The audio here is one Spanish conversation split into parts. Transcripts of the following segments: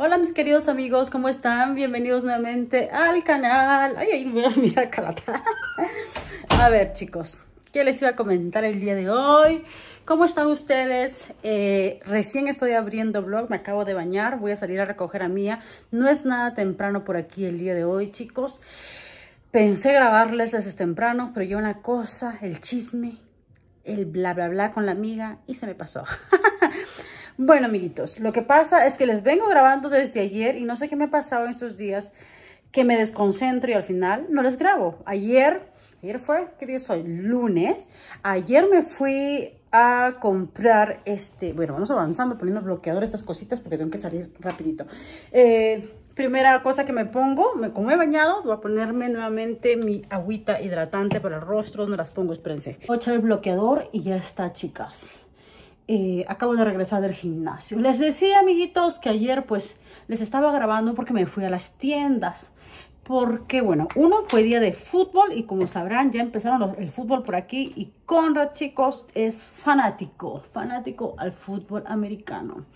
Hola mis queridos amigos, ¿cómo están? Bienvenidos nuevamente al canal. Ay, ay, voy a mirar. A ver chicos, ¿qué les iba a comentar el día de hoy? ¿Cómo están ustedes? Eh, recién estoy abriendo vlog, me acabo de bañar, voy a salir a recoger a Mía. No es nada temprano por aquí el día de hoy, chicos. Pensé grabarles desde temprano, pero yo una cosa, el chisme, el bla bla bla con la amiga y se me pasó. Bueno, amiguitos, lo que pasa es que les vengo grabando desde ayer y no sé qué me ha pasado en estos días que me desconcentro y al final no les grabo. Ayer, ayer fue, ¿qué día soy? Lunes. Ayer me fui a comprar este, bueno, vamos avanzando poniendo bloqueador estas cositas porque tengo que salir rapidito. Eh, primera cosa que me pongo, me, como he bañado, voy a ponerme nuevamente mi agüita hidratante para el rostro, no las pongo, espérense. Voy a echar el bloqueador y ya está, chicas. Eh, acabo de regresar del gimnasio. Les decía, amiguitos, que ayer pues les estaba grabando porque me fui a las tiendas. Porque, bueno, uno fue día de fútbol y como sabrán, ya empezaron el fútbol por aquí. Y Conrad, chicos, es fanático, fanático al fútbol americano.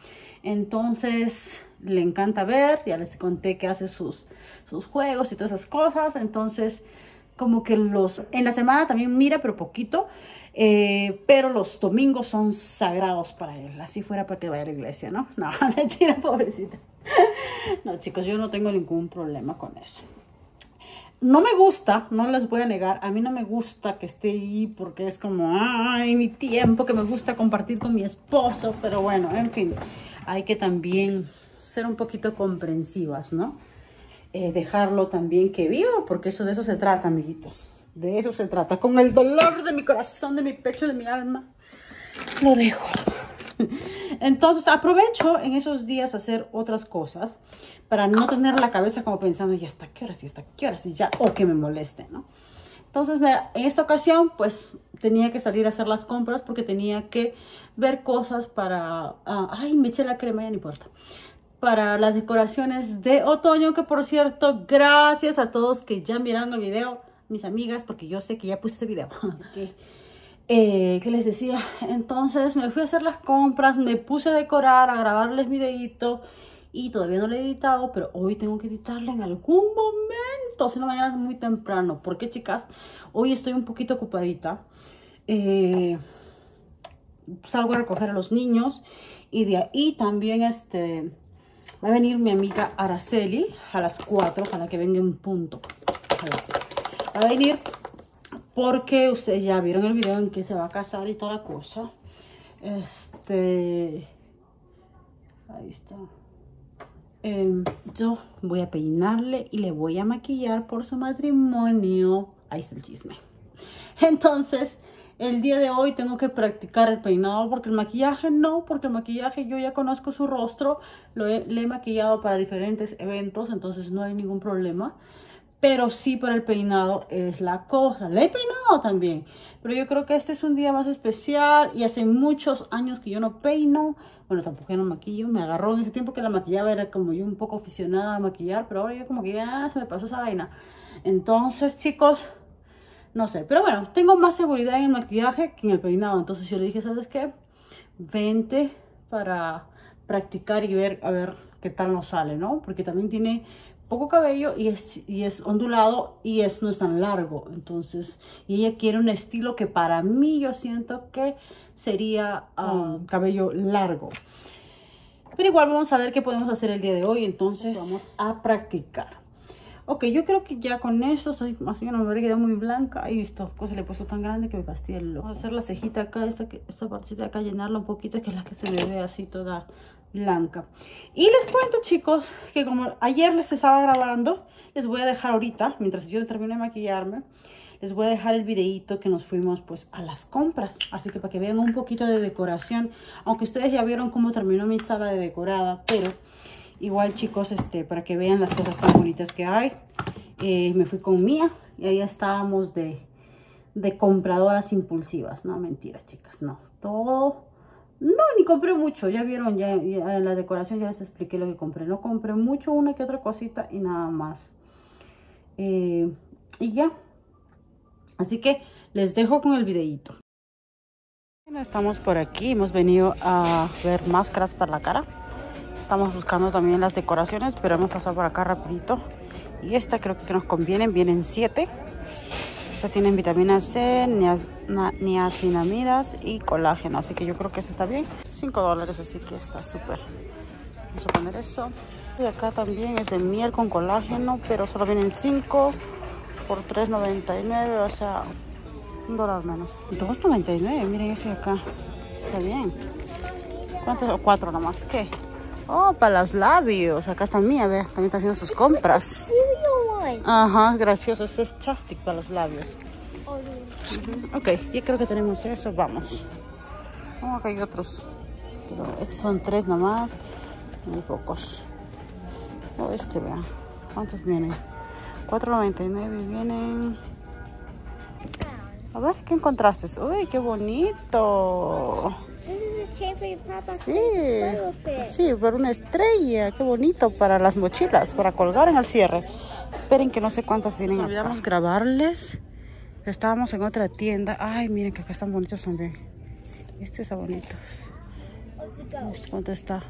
Entonces, le encanta ver, ya les conté que hace sus, sus juegos y todas esas cosas. Entonces, como que los, en la semana también mira, pero poquito. Eh, pero los domingos son sagrados para él. Así fuera para que vaya a la iglesia, ¿no? No, mentira, pobrecita. No, chicos, yo no tengo ningún problema con eso. No me gusta, no les voy a negar, a mí no me gusta que esté ahí porque es como, ay, mi tiempo que me gusta compartir con mi esposo, pero bueno, en fin, hay que también ser un poquito comprensivas, ¿no? Eh, dejarlo también que viva, porque eso de eso se trata, amiguitos. De eso se trata. Con el dolor de mi corazón, de mi pecho, de mi alma, lo dejo. Entonces aprovecho en esos días hacer otras cosas para no tener la cabeza como pensando, ¿y hasta qué horas? ¿Y hasta qué horas? Y ya, o que me moleste, ¿no? Entonces, en esta ocasión, pues tenía que salir a hacer las compras porque tenía que ver cosas para... Ah, ay, me eché la crema, ya no importa. Para las decoraciones de otoño, que por cierto, gracias a todos que ya miraron el video mis amigas, porque yo sé que ya puse este video. Que, eh, ¿qué les decía? Entonces me fui a hacer las compras, me puse a decorar, a grabarles videito y todavía no lo he editado, pero hoy tengo que editarle en algún momento, si no mañana es muy temprano. porque chicas? Hoy estoy un poquito ocupadita. Eh, salgo a recoger a los niños y de ahí también este va a venir mi amiga Araceli a las 4, ojalá que venga en punto a venir porque ustedes ya vieron el video en que se va a casar y toda la cosa. Este... Ahí está. Em, yo voy a peinarle y le voy a maquillar por su matrimonio. Ahí está el chisme. Entonces, el día de hoy tengo que practicar el peinado porque el maquillaje no, porque el maquillaje yo ya conozco su rostro, lo le he maquillado para diferentes eventos, entonces no hay ningún problema pero sí para el peinado es la cosa. Le he peinado también, pero yo creo que este es un día más especial y hace muchos años que yo no peino. Bueno, tampoco no maquillo, me agarró en ese tiempo que la maquillaba, era como yo un poco aficionada a maquillar, pero ahora ya como que ya se me pasó esa vaina. Entonces, chicos, no sé, pero bueno, tengo más seguridad en el maquillaje que en el peinado. Entonces yo le dije, ¿sabes qué? Vente para practicar y ver, a ver qué tal nos sale, ¿no? Porque también tiene poco cabello y es, y es ondulado y es, no es tan largo. Entonces, y ella quiere un estilo que para mí yo siento que sería um, cabello largo. Pero igual vamos a ver qué podemos hacer el día de hoy. Entonces vamos a practicar. Ok, yo creo que ya con eso, soy, más o menos me habría quedado muy blanca. Y esto, cosa le he puesto tan grande que me fastidia el Vamos a hacer la cejita acá, esta, esta partecita de acá, llenarla un poquito, que es la que se me ve así toda blanca. Y les cuento, chicos, que como ayer les estaba grabando, les voy a dejar ahorita, mientras yo termino de maquillarme, les voy a dejar el videito que nos fuimos pues a las compras. Así que para que vean un poquito de decoración, aunque ustedes ya vieron cómo terminó mi sala de decorada, pero igual chicos, este, para que vean las cosas tan bonitas que hay. Eh, me fui con Mía y ahí estábamos de, de compradoras impulsivas. No, mentira, chicas, no. Todo no, ni compré mucho, ya vieron, ya, en la decoración ya les expliqué lo que compré. No compré mucho, una que otra cosita y nada más. Eh, y ya. Así que les dejo con el videito. Bueno, estamos por aquí, hemos venido a ver máscaras para la cara. Estamos buscando también las decoraciones, pero hemos pasado por acá rapidito. Y esta creo que nos conviene, vienen 7. Tienen vitamina C, niacinamidas y colágeno, así que yo creo que esta está bien. 5 dólares, así que está súper. Vamos a poner eso. Y acá también es de miel con colágeno, pero solo vienen 5 por 3.99, o sea, un dólar menos. 2.99, miren este de acá. Está bien. ¿Cuántos? Cuatro nomás. ¿Qué? Oh, para los labios. Acá está mía, ve. También está haciendo sus compras. Ajá, gracioso. Ese es chastic para los labios. Ok, ya creo que tenemos eso. Vamos. Oh, acá hay otros. Pero estos son tres nomás. Muy pocos. Oh, este, vean. ¿Cuántos vienen? 4.99 vienen... A ver, ¿qué encontraste? Uy, qué bonito. Sí, sí, por una estrella, qué bonito para las mochilas, para colgar en el cierre. Esperen que no sé cuántas vienen Nos olvidamos grabarles. Estábamos en otra tienda. Ay, miren que acá están bonitos también. Este está bonito. ¿Cuánto está?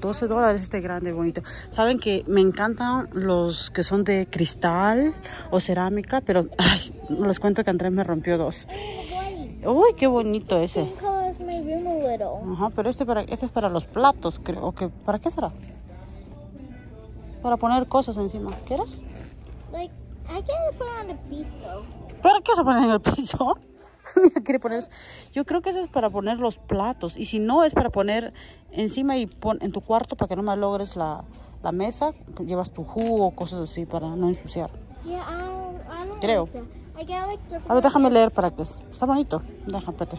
12 dólares este grande, bonito. Saben que me encantan los que son de cristal o cerámica, pero ay, les cuento que Andrés me rompió dos. Uy, qué bonito ese. Ajá, pero este, para, este es para los platos, creo. que ¿Para qué será? Para poner cosas encima. ¿Quieres? Like, I ¿Para qué se poner en el piso? quiere poner Yo creo que eso es para poner los platos. Y si no, es para poner encima y pon en tu cuarto para que no me logres la, la mesa. Llevas tu jugo o cosas así para no ensuciar. creo. A ver, déjame leer para qué es. Está bonito. Déjame, espérate.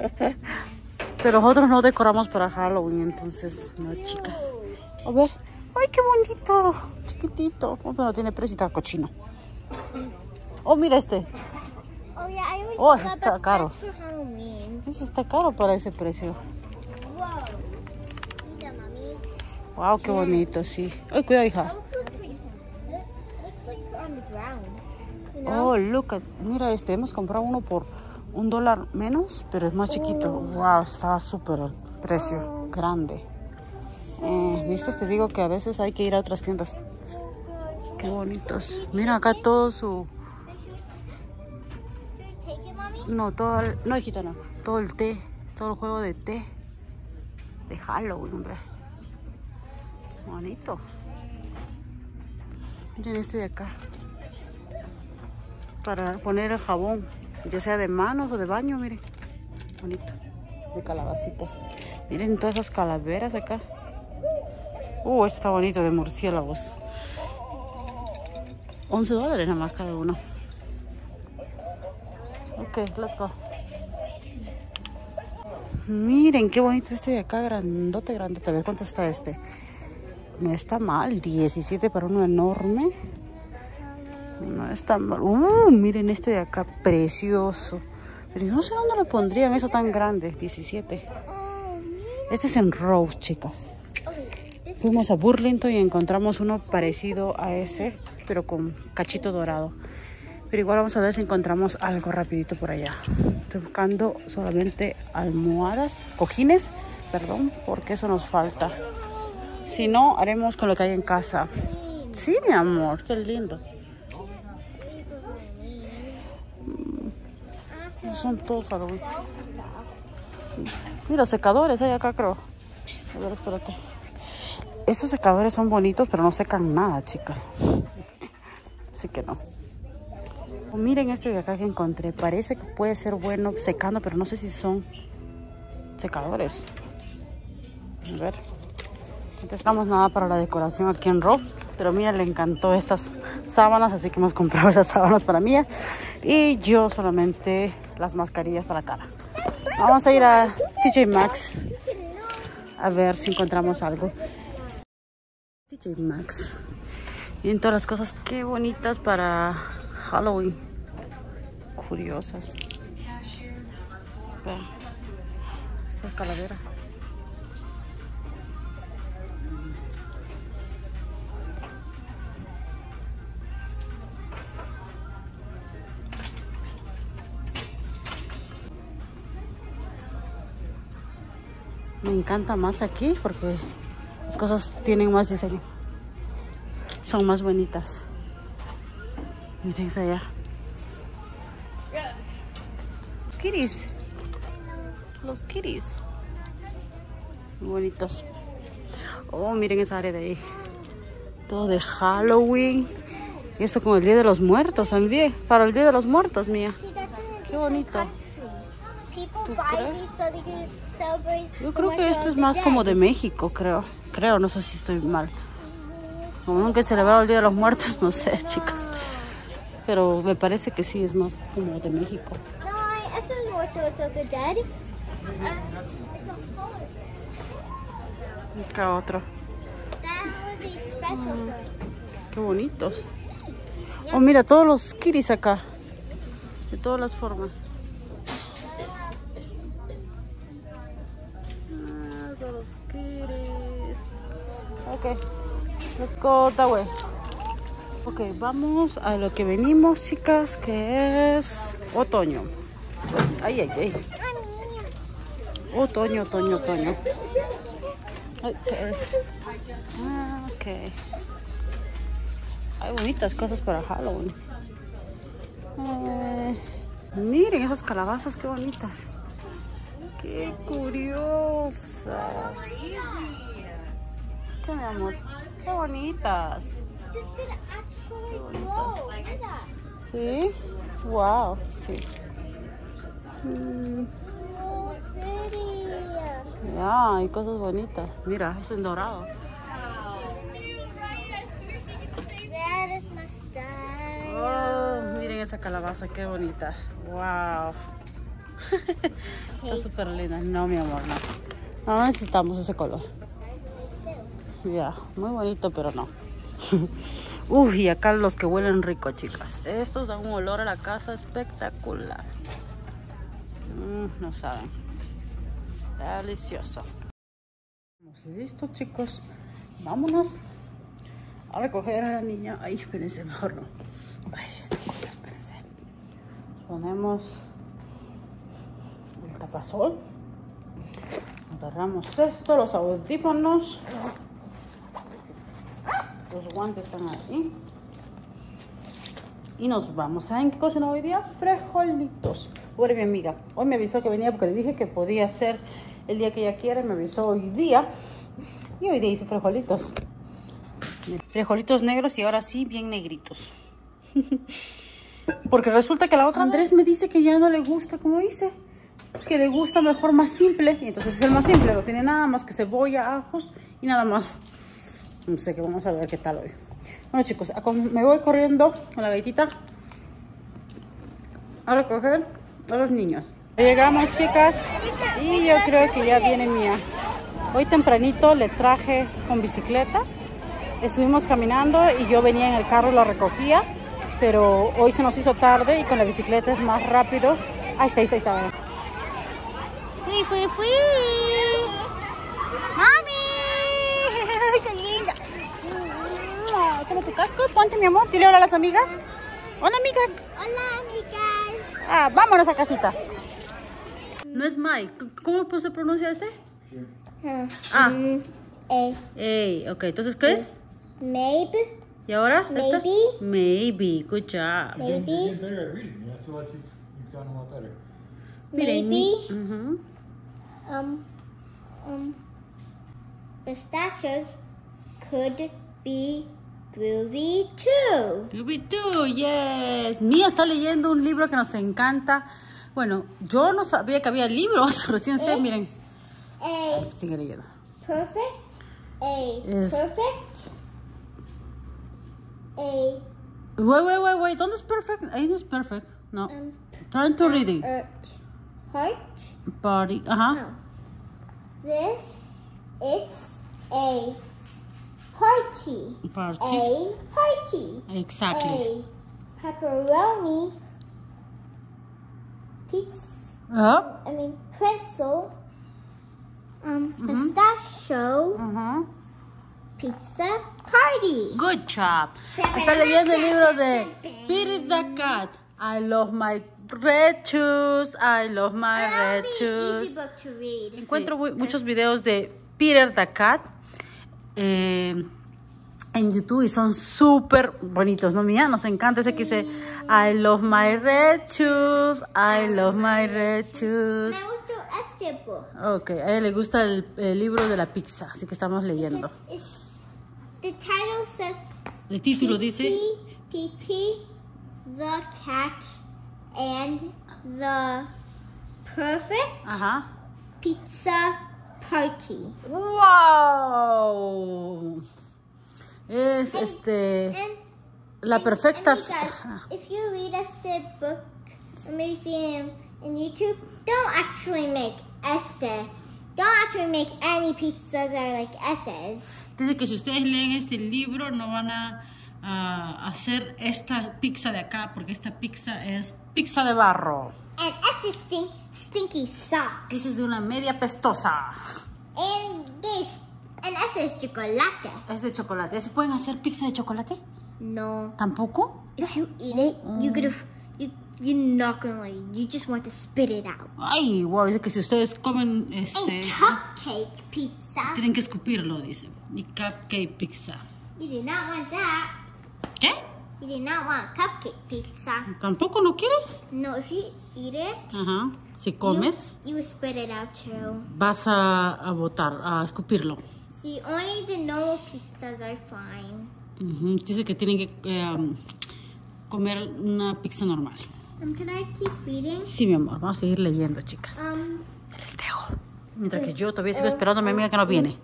Pero nosotros no decoramos para Halloween, entonces no, chicas. A ver. Ay, qué bonito. Chiquitito. Oh, pero tiene precio, está cochino. Oh, mira este. Oh, yeah, oh ese está caro. Ese está caro para ese precio. Wow, qué bonito, sí. Ay, cuidado, hija. Oh, look, mira este. Hemos comprado uno por un dólar menos, pero es más chiquito. Wow, está súper el precio, grande. Eh, ¿Viste? Te digo que a veces hay que ir a otras tiendas. Qué bonitos. Mira acá todo su no, todo el, no, hijita, no. Todo el té, todo el juego de té. De Halloween, hombre. Bonito. Miren este de acá. Para poner el jabón, ya sea de manos o de baño, miren. Bonito. De calabacitas. Miren todas esas calaveras acá. Uh, este está bonito de murciélagos. 11 dólares nada más cada uno. Ok, let's go. Miren qué bonito este de acá, grandote, grandote. A ver cuánto está este. No está mal, 17 para uno enorme. No está mal. Uh, miren este de acá, precioso. Pero no sé dónde lo pondrían eso tan grande, 17. Este es en Rose, chicas. Fuimos a Burlington y encontramos uno parecido a ese, pero con cachito dorado. Pero igual vamos a ver si encontramos algo rapidito por allá. Estoy buscando solamente almohadas, cojines, perdón, porque eso nos falta. Si no, haremos con lo que hay en casa. Sí, mi amor, qué lindo. Son todos Halloween. Mira, secadores hay acá, creo. A ver, espérate. Esos secadores son bonitos, pero no secan nada, chicas. Así que no. Miren este de acá que encontré. Parece que puede ser bueno secando, pero no sé si son secadores. A ver. No estamos nada para la decoración aquí en Rob. Pero a Mía le encantó estas sábanas, así que hemos comprado esas sábanas para Mía. Y yo solamente las mascarillas para cara. Vamos a ir a TJ Maxx a ver si encontramos algo. DJ Max. Miren todas las cosas, qué bonitas para Halloween. Curiosas. Esa calavera. Me encanta más aquí porque las cosas tienen más diseño. Son más bonitas. Miren esa allá. Los kitties. Los kitties. Muy bonitos. Oh, miren esa área de ahí. Todo de Halloween. Y eso con el Día de los Muertos también. Para el Día de los Muertos, mía. Qué bonito. ¿Tú crees? Yo creo que esto es más como de México, creo. Creo, no sé si estoy mal. Como nunca se le va el Día de los Muertos, no sé, chicas. Pero me parece que sí es más como de México. Acá otro. Mm, qué bonitos. Oh, mira, todos los kiris acá. De todas las formas. Ok. Let's go that way. Ok, vamos a lo que venimos, chicas, que es otoño. Ay, ay, ay. Otoño, otoño, otoño. Ah, ok. Hay bonitas cosas para Halloween. Miren esas calabazas, qué bonitas. Qué curiosas. ¿Qué, mi amor? Qué bonitas. Qué bonitas. ¿Sí? Wow, sí. Mm, ya, hay cosas bonitas. Mira, es en dorado. Oh, miren esa calabaza, qué bonita. Wow. Está súper linda. No, mi amor, no. No necesitamos ese color. Ya, muy bonito, pero no. Uf, y acá los que huelen rico, chicas. Estos dan un olor a la casa espectacular. Mm, no saben. Delicioso. Estamos listos, chicos. Vámonos a recoger a la niña. Ay, espérense, mejor no. Ay, esta cosa, espérense. Ponemos el tapazol. Agarramos esto, los audífonos. Los guantes están ahí. Y nos vamos. ¿Saben qué cocina hoy día? Frijolitos. Bueno, mi amiga, hoy me avisó que venía porque le dije que podía ser el día que ella quiera. Me avisó hoy día. Y hoy día hice frijolitos. Frijolitos negros y ahora sí, bien negritos. porque resulta que la otra Andrés me dice que ya no le gusta como hice. Que le gusta mejor más simple. Y entonces es el más simple. No tiene nada más que cebolla, ajos y nada más. No sé, que vamos a ver qué tal hoy. Bueno, chicos, me voy corriendo con la galletita a recoger a los niños. Llegamos, chicas, y yo creo que ya viene mía. Hoy tempranito le traje con bicicleta. Estuvimos caminando y yo venía en el carro y lo recogía. Pero hoy se nos hizo tarde y con la bicicleta es más rápido. Ahí está, ahí está, ahí está. Fui, fui, fui. ¡Qué linda! Toma tu casco, ponte mi amor. Dile hola a las amigas. Hola, amigas. Hola, amigas. Ah, vámonos a casita. No es Mike. ¿Cómo se pronuncia este? Ah. A. Ey, ok. Entonces, ¿qué es? Maybe. ¿Y ahora? esta? Maybe. Maybe. Good job. Maybe. Getting better at reading. I feel like you've, you've gotten a lot better. Miren, Maybe. ujú. Um. Um. Pistachios could be groovy too. Ruby too, yes. Mía está leyendo un libro que nos encanta. Bueno, yo no sabía que había libros. Recién sé, miren. A. Sigue leyendo. Perfect. A. Perfect. A. Wait, wait, wait, wait. ¿Dónde es perfect? Ahí no es perfect. No. Um. Turn to reading. Earth. Heart. Body. Ajá. No. This It's a party. Party. A party. Exactly. A pepperoni pizza. Oh. I mean pretzel. Um, mm-hmm. pistachio Ujú. pizza party. Good job. Está leyendo el libro de Peter the Cat. I love my red shoes. I love my red That'll be an shoes. easy book to read. Encuentro mu- muchos videos de Peter the Cat eh, en YouTube y son súper bonitos, ¿no? Mía, nos encanta ese que dice I love my red shoes. I love my red shoes. Me book. Ok, a ella le gusta el, el libro de la pizza, así que estamos leyendo. The title says El título dice the cat and the perfect Ajá. pizza party. ¡Wow! Es este And la perfecta. and guys, if you read us the book see him in YouTube, don't actually make este. Don't actually make any pizzas or like S's. Dice que si ustedes leen este libro no van a, a hacer esta pizza de acá porque esta pizza es pizza de barro. And stinky sock. Esa es de una media pestosa. And this, and este es chocolate. Es de chocolate. ¿Se pueden hacer pizza de chocolate? No. ¿Tampoco? If you eat it, you're gonna, f- you, you're not gonna like. You just want to spit it out. Ay, wow, dice que si ustedes comen And este cupcake pizza. tienen que escupirlo, dice. Y cupcake pizza. You do not want that. ¿Qué? You do not want cupcake pizza. ¿Tampoco no quieres? No, if you eat it, Ajá. Si comes, you, you spit it out too. vas a, a botar, a escupirlo. See, only the normal pizzas are fine. Ujú, Dice que tienen que eh, comer una pizza normal. Um, can I keep reading? Sí, mi amor, vamos a seguir leyendo, chicas. Um, Les dejo. Mientras que yo todavía sigo esperando a mi amiga que no viene.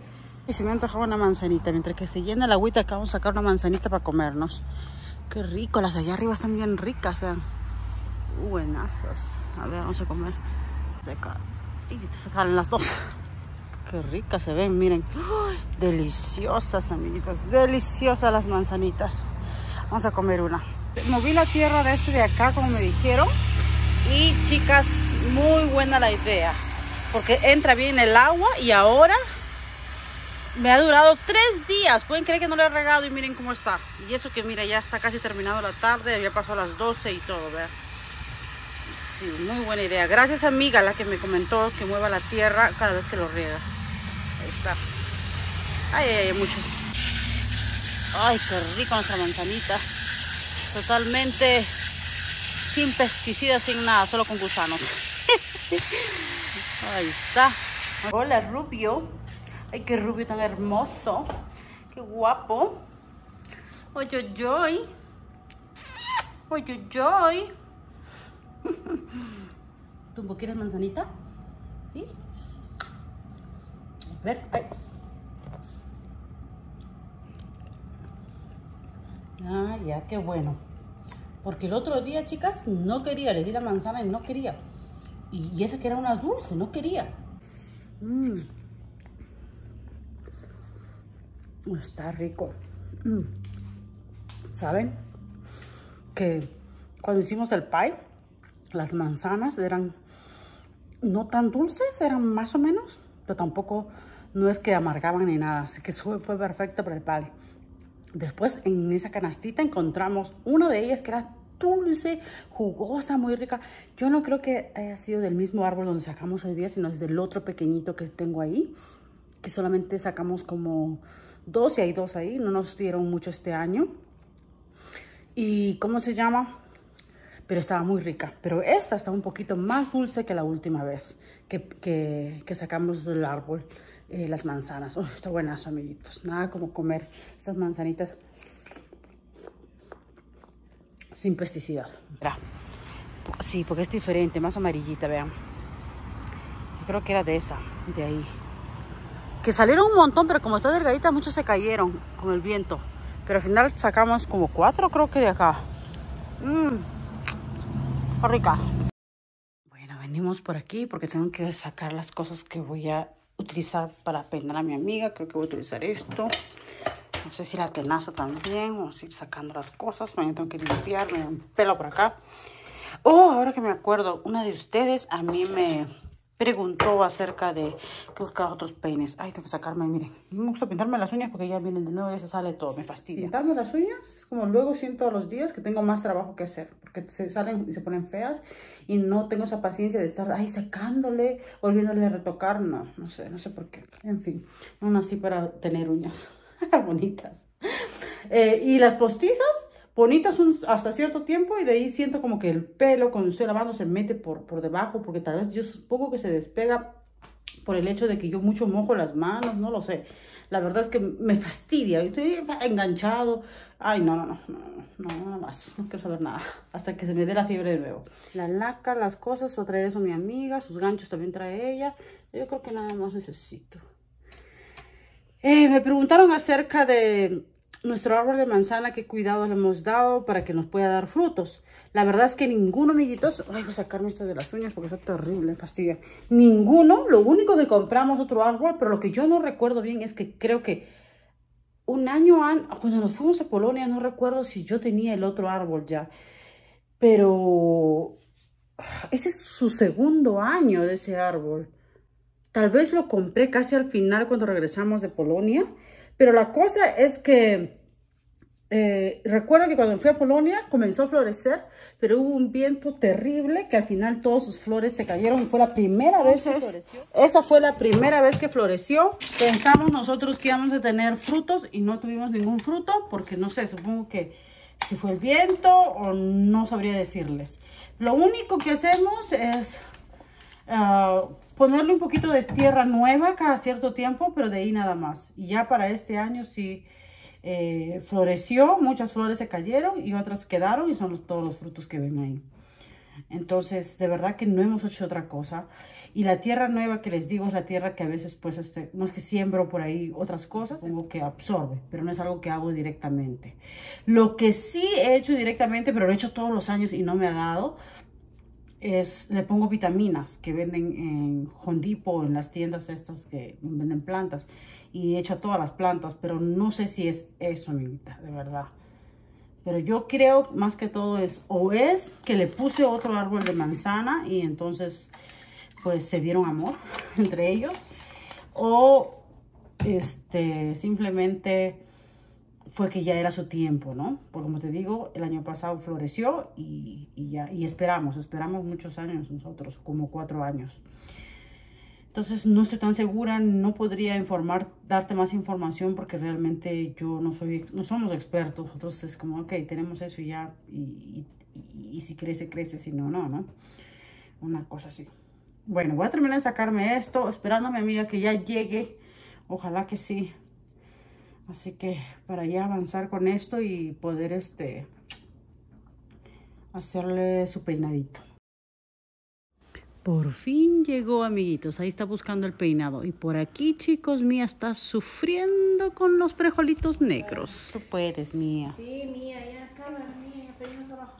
Y se me antojaba una manzanita. Mientras que se llena la agüita, acá vamos a sacar una manzanita para comernos. Qué rico, las allá arriba están bien ricas, vean. Uh, buenazas. A ver, vamos a comer. Y se salen las dos. Qué ricas se ven, miren. Deliciosas, amiguitos. Deliciosas las manzanitas. Vamos a comer una. Moví la tierra de este de acá, como me dijeron. Y chicas, muy buena la idea. Porque entra bien el agua y ahora me ha durado tres días. Pueden creer que no le he regado y miren cómo está. Y eso que mira, ya está casi terminado la tarde. Había pasado las 12 y todo, vean. Sí, muy buena idea. Gracias amiga la que me comentó que mueva la tierra cada vez que lo riega. Ahí está. Ay, ay, ay, mucho. Ay, qué rico nuestra manzanita. Totalmente sin pesticidas, sin nada, solo con gusanos. Ahí está. Hola, Rubio. Ay, qué rubio tan hermoso. Qué guapo. Oy, oy, oy. Oy, oy, oy. ¿Tú quieres manzanita? ¿Sí? A ver, ay. Ah, ya, qué bueno. Porque el otro día, chicas, no quería. Le di la manzana y no quería. Y, esa que era una dulce, no quería. Mm. Está rico. Mm. ¿Saben? Que cuando hicimos el pie, las manzanas eran no tan dulces, eran más o menos, pero tampoco no es que amargaban ni nada. Así que fue perfecto para el pie. Después en esa canastita encontramos una de ellas que era dulce, jugosa, muy rica. Yo no creo que haya sido del mismo árbol donde sacamos hoy día, sino es del otro pequeñito que tengo ahí, que solamente sacamos como dos y hay dos ahí, no nos dieron mucho este año. ¿Y cómo se llama? Pero estaba muy rica. Pero esta está un poquito más dulce que la última vez que, que, sacamos del árbol eh, las manzanas. Oh, está buenas, amiguitos. Nada como comer estas manzanitas sin pesticida. Mira. Sí, porque es diferente, más amarillita, vean. Yo creo que era de esa, de ahí. Que salieron un montón, pero como está delgadita, muchos se cayeron con el viento. Pero al final sacamos como cuatro, creo que de acá. Mmm, rica. Bueno, venimos por aquí porque tengo que sacar las cosas que voy a utilizar para peinar a mi amiga. Creo que voy a utilizar esto. No sé si la tenaza también. Vamos a ir sacando las cosas. Mañana tengo que limpiar. Me da un pelo por acá. Oh, ahora que me acuerdo, una de ustedes a mí me preguntó acerca de que buscar otros peines. Ay, tengo que sacarme, miren. Me gusta pintarme las uñas porque ya vienen de nuevo y se sale todo, me fastidia. Pintarme las uñas es como luego siento a los días que tengo más trabajo que hacer porque se salen y se ponen feas y no tengo esa paciencia de estar ahí secándole, volviéndole a retocar. No, no sé, no sé por qué. En fin, no nací para tener uñas bonitas. Eh, y las postizas bonitas hasta cierto tiempo y de ahí siento como que el pelo cuando estoy lavando se mete por, por debajo porque tal vez yo supongo que se despega por el hecho de que yo mucho mojo las manos, no lo sé. La verdad es que me fastidia, estoy enganchado. Ay, no, no, no, no, no, nada más, no quiero saber nada. Hasta que se me dé la fiebre de nuevo. La laca, las cosas, va a traer eso a mi amiga, sus ganchos también trae ella. Yo creo que nada más necesito. Eh, me preguntaron acerca de nuestro árbol de manzana, qué cuidado le hemos dado para que nos pueda dar frutos. La verdad es que ninguno, amiguitos, ay, voy a sacarme esto de las uñas porque está terrible, fastidia. Ninguno, lo único que compramos otro árbol, pero lo que yo no recuerdo bien es que creo que un año antes, cuando nos fuimos a Polonia, no recuerdo si yo tenía el otro árbol ya, pero ese es su segundo año de ese árbol. Tal vez lo compré casi al final cuando regresamos de Polonia, pero la cosa es que eh, recuerdo que cuando fui a Polonia comenzó a florecer, pero hubo un viento terrible que al final todas sus flores se cayeron y fue la primera vez que floreció. Esa fue la primera vez que floreció. Pensamos nosotros que íbamos a tener frutos y no tuvimos ningún fruto porque no sé, supongo que si fue el viento o no sabría decirles. Lo único que hacemos es uh, ponerle un poquito de tierra nueva cada cierto tiempo, pero de ahí nada más. Y ya para este año sí eh, floreció, muchas flores se cayeron y otras quedaron y son todos los frutos que ven ahí. Entonces, de verdad que no hemos hecho otra cosa. Y la tierra nueva que les digo es la tierra que a veces, pues, este, no es que siembro por ahí otras cosas, tengo que absorbe, pero no es algo que hago directamente. Lo que sí he hecho directamente, pero lo he hecho todos los años y no me ha dado, es, le pongo vitaminas que venden en Hondipo, en las tiendas estas que venden plantas. Y he hecho todas las plantas, pero no sé si es eso, amiguita, de verdad. Pero yo creo más que todo es, o es que le puse otro árbol de manzana y entonces pues se dieron amor entre ellos. O este, simplemente fue que ya era su tiempo, ¿no? Porque como te digo, el año pasado floreció y, ya, y esperamos, esperamos muchos años nosotros, como cuatro años. Entonces no estoy tan segura, no podría informar, darte más información porque realmente yo no soy, no somos expertos. Entonces es como, ok, tenemos eso y ya, y, y si crece, crece, si no, no, ¿no? Una cosa así. Bueno, voy a terminar de sacarme esto, esperando a mi amiga que ya llegue. Ojalá que sí, Así que para ya avanzar con esto y poder este hacerle su peinadito. Por fin llegó, amiguitos. Ahí está buscando el peinado. Y por aquí, chicos, Mía está sufriendo con los frijolitos negros. Tú puedes, Mía. Sí, Mía, ya acaba, Mía, abajo.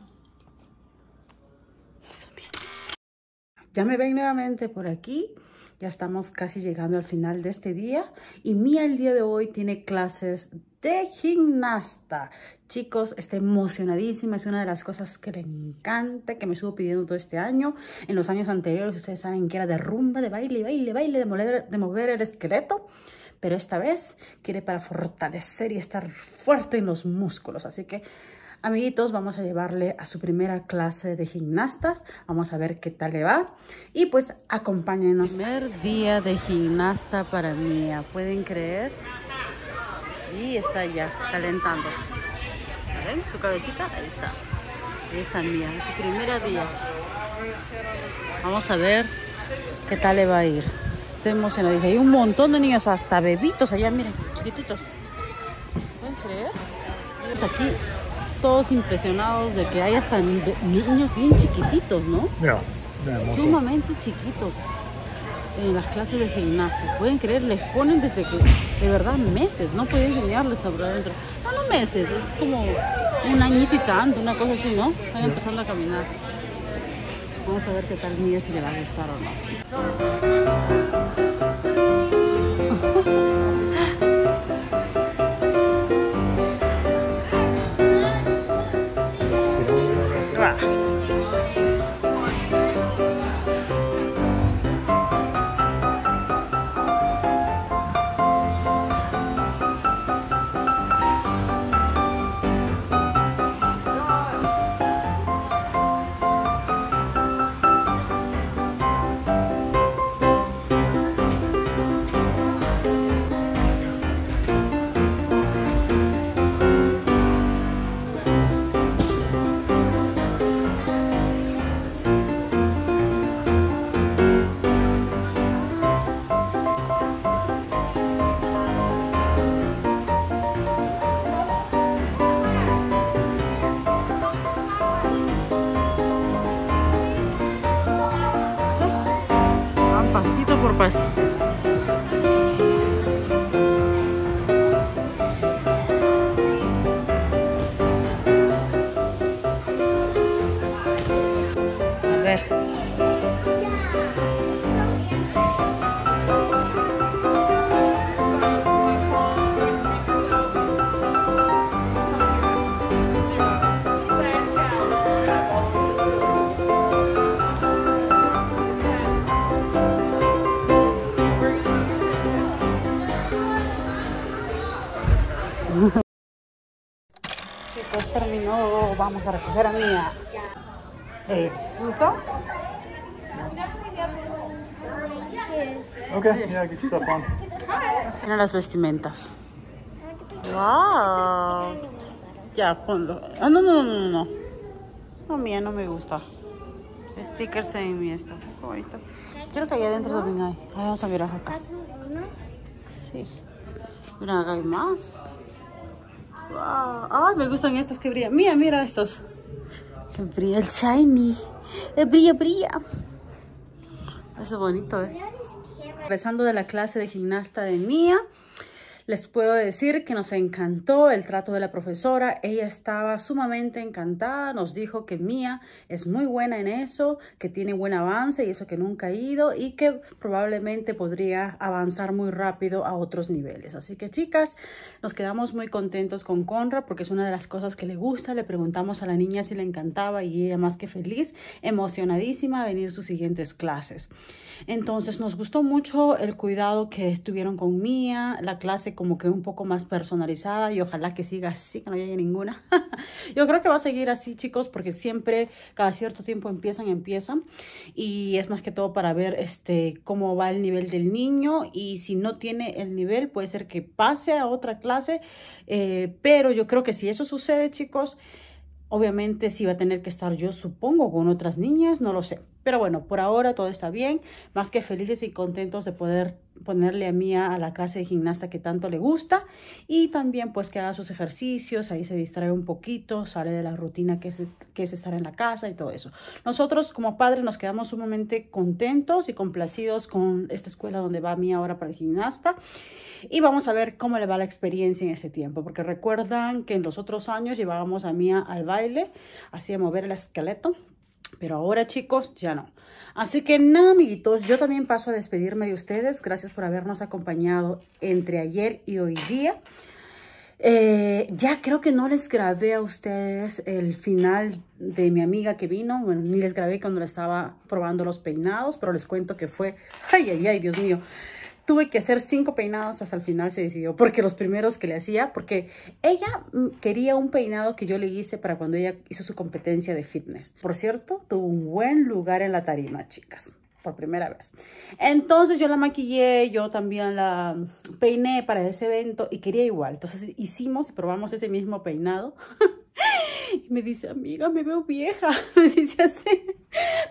Ya me ven nuevamente por aquí. Ya estamos casi llegando al final de este día y Mía el día de hoy tiene clases de gimnasta. Chicos, está emocionadísima, es una de las cosas que le encanta, que me estuvo pidiendo todo este año. En los años anteriores ustedes saben que era de rumba, de baile, baile, baile, de mover, de mover el esqueleto. Pero esta vez quiere para fortalecer y estar fuerte en los músculos. Así que Amiguitos, vamos a llevarle a su primera clase de gimnastas. Vamos a ver qué tal le va. Y pues acompáñenos. Primer día de gimnasta para Mía. ¿Pueden creer? Y está ya calentando. ¿Ven? Su cabecita, ahí está. Esa Mía, su primer día. Vamos a ver qué tal le va a ir. Está emocionada. Hay un montón de niños, hasta bebitos allá, miren, chiquititos. ¿Pueden creer? Aquí todos impresionados de que hay hasta niños bien chiquititos, ¿no? Sumamente chiquitos en las clases de gimnasia. Pueden creer, les ponen desde que, de verdad, meses. No pueden enseñarles a adentro. No, no meses, es como un añito y tanto, una cosa así, ¿no? Están empezando a caminar. Vamos a ver qué tal Mía si le va a gustar o no. Vamos a recoger a Mía. Hey. ¿Gustó? Okay, yeah, get your stuff on. Miren las vestimentas. ¡Wow! Ya, ponlo. Ah, no, no, no, no, no. No, mía, no me gusta. Stickers de está. Qué bonito. Quiero que allá adentro también hay. Ay, vamos a mirar acá. Sí. Mira, acá hay más. Wow. Ay, me gustan estos que brillan. Mira, mira estos. Que brilla el shiny. Eh, brilla, brilla. Eso es bonito, eh. Regresando de la clase de gimnasta de Mía, les puedo decir que nos encantó el trato de la profesora. Ella estaba sumamente encantada. Nos dijo que Mía es muy buena en eso, que tiene buen avance y eso que nunca ha ido y que probablemente podría avanzar muy rápido a otros niveles. Así que chicas, nos quedamos muy contentos con Conra porque es una de las cosas que le gusta. Le preguntamos a la niña si le encantaba y ella más que feliz, emocionadísima a venir sus siguientes clases. Entonces nos gustó mucho el cuidado que tuvieron con Mía, la clase como que un poco más personalizada y ojalá que siga así, que no haya ninguna. Yo creo que va a seguir así, chicos, porque siempre, cada cierto tiempo empiezan, empiezan. Y es más que todo para ver este cómo va el nivel del niño y si no tiene el nivel, puede ser que pase a otra clase. Eh, pero yo creo que si eso sucede, chicos, obviamente sí va a tener que estar yo, supongo, con otras niñas, no lo sé. Pero bueno, por ahora todo está bien, más que felices y contentos de poder ponerle a Mía a la clase de gimnasta que tanto le gusta y también pues que haga sus ejercicios, ahí se distrae un poquito, sale de la rutina que es, que es estar en la casa y todo eso. Nosotros como padres nos quedamos sumamente contentos y complacidos con esta escuela donde va Mía ahora para el gimnasta y vamos a ver cómo le va la experiencia en ese tiempo, porque recuerdan que en los otros años llevábamos a Mía al baile, hacía mover el esqueleto, pero ahora, chicos, ya no. Así que nada, amiguitos, yo también paso a despedirme de ustedes. Gracias por habernos acompañado entre ayer y hoy día. Eh, ya creo que no les grabé a ustedes el final de mi amiga que vino. Ni les grabé cuando estaba probando los peinados, pero les cuento que fue... Ay, ay, ay, Dios mío tuve que hacer cinco peinados hasta el final se decidió, porque los primeros que le hacía, porque ella mm, quería un peinado que yo le hice para cuando ella hizo su competencia de fitness. Por cierto, tuvo un buen lugar en la tarima, chicas por primera vez. Entonces yo la maquillé, yo también la peiné para ese evento y quería igual. Entonces hicimos y probamos ese mismo peinado. y me dice, amiga, me veo vieja. Me dice así,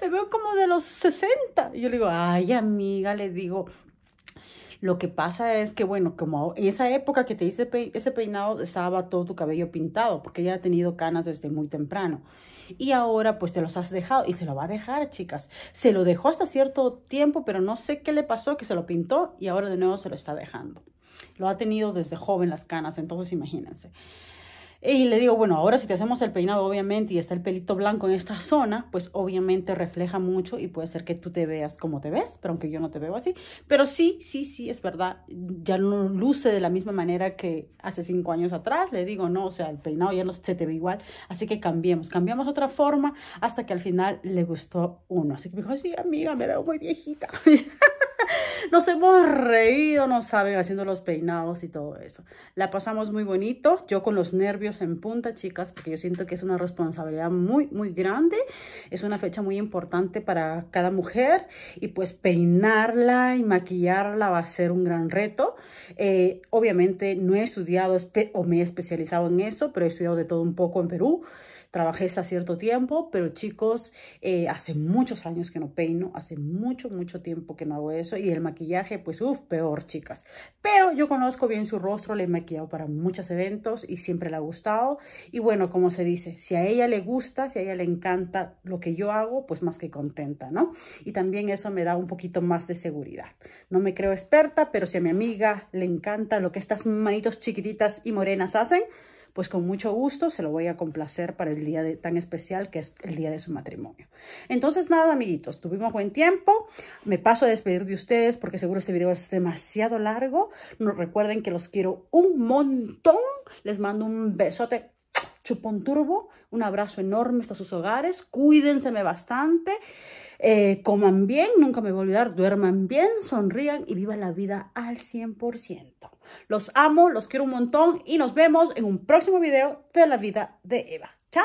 me veo como de los 60. Y yo le digo, ay, amiga, le digo, lo que pasa es que, bueno, como en esa época que te hice ese peinado, estaba todo tu cabello pintado, porque ella ha tenido canas desde muy temprano. Y ahora pues te los has dejado y se lo va a dejar, chicas. Se lo dejó hasta cierto tiempo, pero no sé qué le pasó, que se lo pintó y ahora de nuevo se lo está dejando. Lo ha tenido desde joven las canas, entonces imagínense. Y le digo, bueno, ahora si te hacemos el peinado, obviamente, y está el pelito blanco en esta zona, pues obviamente refleja mucho y puede ser que tú te veas como te ves, pero aunque yo no te veo así. Pero sí, sí, sí, es verdad, ya no luce de la misma manera que hace cinco años atrás. Le digo, no, o sea, el peinado ya no se te ve igual, así que cambiemos, cambiamos otra forma hasta que al final le gustó uno. Así que me dijo, sí, amiga, me veo muy viejita. Nos hemos reído, no saben, haciendo los peinados y todo eso. La pasamos muy bonito, yo con los nervios en punta, chicas, porque yo siento que es una responsabilidad muy, muy grande. Es una fecha muy importante para cada mujer y pues peinarla y maquillarla va a ser un gran reto. Eh, obviamente no he estudiado o me he especializado en eso, pero he estudiado de todo un poco en Perú trabajé hace cierto tiempo, pero chicos, eh, hace muchos años que no peino, hace mucho, mucho tiempo que no hago eso y el maquillaje, pues uff, peor, chicas. Pero yo conozco bien su rostro, le he maquillado para muchos eventos y siempre le ha gustado. Y bueno, como se dice, si a ella le gusta, si a ella le encanta lo que yo hago, pues más que contenta, ¿no? Y también eso me da un poquito más de seguridad. No me creo experta, pero si a mi amiga le encanta lo que estas manitos chiquititas y morenas hacen, pues con mucho gusto se lo voy a complacer para el día tan especial que es el día de su matrimonio. Entonces, nada, amiguitos, tuvimos buen tiempo. Me paso a despedir de ustedes porque seguro este video es demasiado largo. No, recuerden que los quiero un montón. Les mando un besote chupón turbo, un abrazo enorme hasta sus hogares, cuídense bastante, eh, coman bien, nunca me voy a olvidar, duerman bien, sonrían y vivan la vida al 100%. Los amo, los quiero un montón y nos vemos en un próximo video de la vida de Eva. ¡Chao!